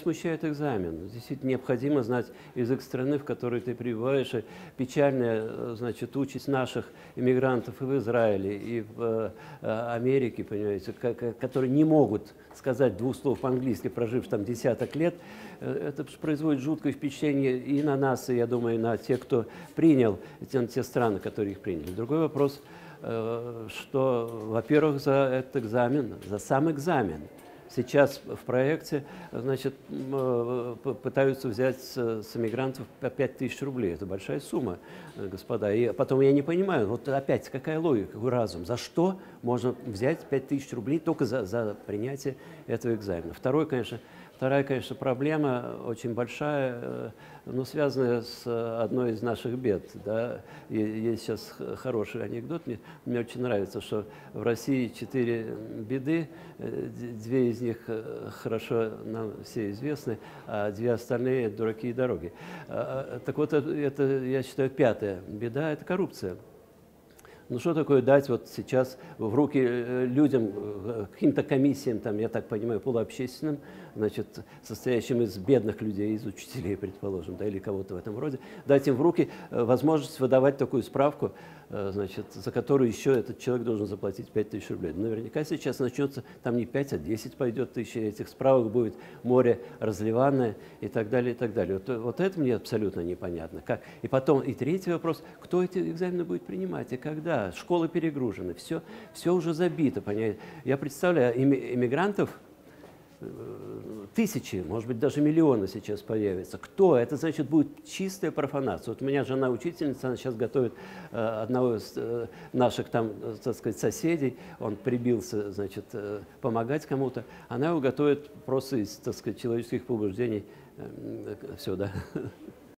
Смущает экзамен. Действительно необходимо знать язык страны, в которой ты пребываешь. И печальная э, значит, участь наших иммигрантов и в Израиле, и в э, Америке, понимаете, которые не могут сказать двух слов по-английски, прожив там десяток лет. Э, это производит жуткое впечатление и на нас, и, я думаю, на тех, кто принял, те, те страны, которые их приняли. Другой вопрос, что, во-первых, за этот экзамен, за сам экзамен – Сейчас в проекте значит, э, пытаются взять с, с иммигрантов по 5 тысяч рублей. Это большая сумма, э, господа. И потом я не понимаю, вот опять какая логика, какой разум. За что можно взять 5 тысяч рублей только за, за принятие этого экзамена? Второе, конечно, Вторая, конечно, проблема очень большая, э, но связанная с одной из наших бед. Да. Есть сейчас хороший анекдот, мне, мне очень нравится, что в России четыре беды, э, две из них э, хорошо нам все известны, а две остальные – дураки и дороги. А, а, так вот, это, я считаю, пятая беда – это коррупция. Ну что такое дать вот сейчас в руки э, людям, э, каким-то комиссиям, там, я так понимаю, полуобщественным, значит, состоящим из бедных людей, из учителей, предположим, да, или кого-то в этом роде, дать им в руки э, возможность выдавать такую справку, значит, за которую еще этот человек должен заплатить 5 тысяч рублей. Наверняка сейчас начнется, там не 5, а 10 пойдет тысяч, этих справок будет море разливанное и так далее, и так далее. Вот, вот это мне абсолютно непонятно. Как? И потом, и третий вопрос, кто эти экзамены будет принимать и когда? Школы перегружены, все, все уже забито, понимаете. Я представляю, иммигрантов э, тысячи, может быть, даже миллионы сейчас появятся. Кто? Это значит будет чистая профанация. Вот у меня жена учительница, она сейчас готовит э, одного из э, наших там, так сказать, соседей, он прибился, значит, э, помогать кому-то. Она его готовит просто из, так сказать, человеческих побуждений. Э, все, да.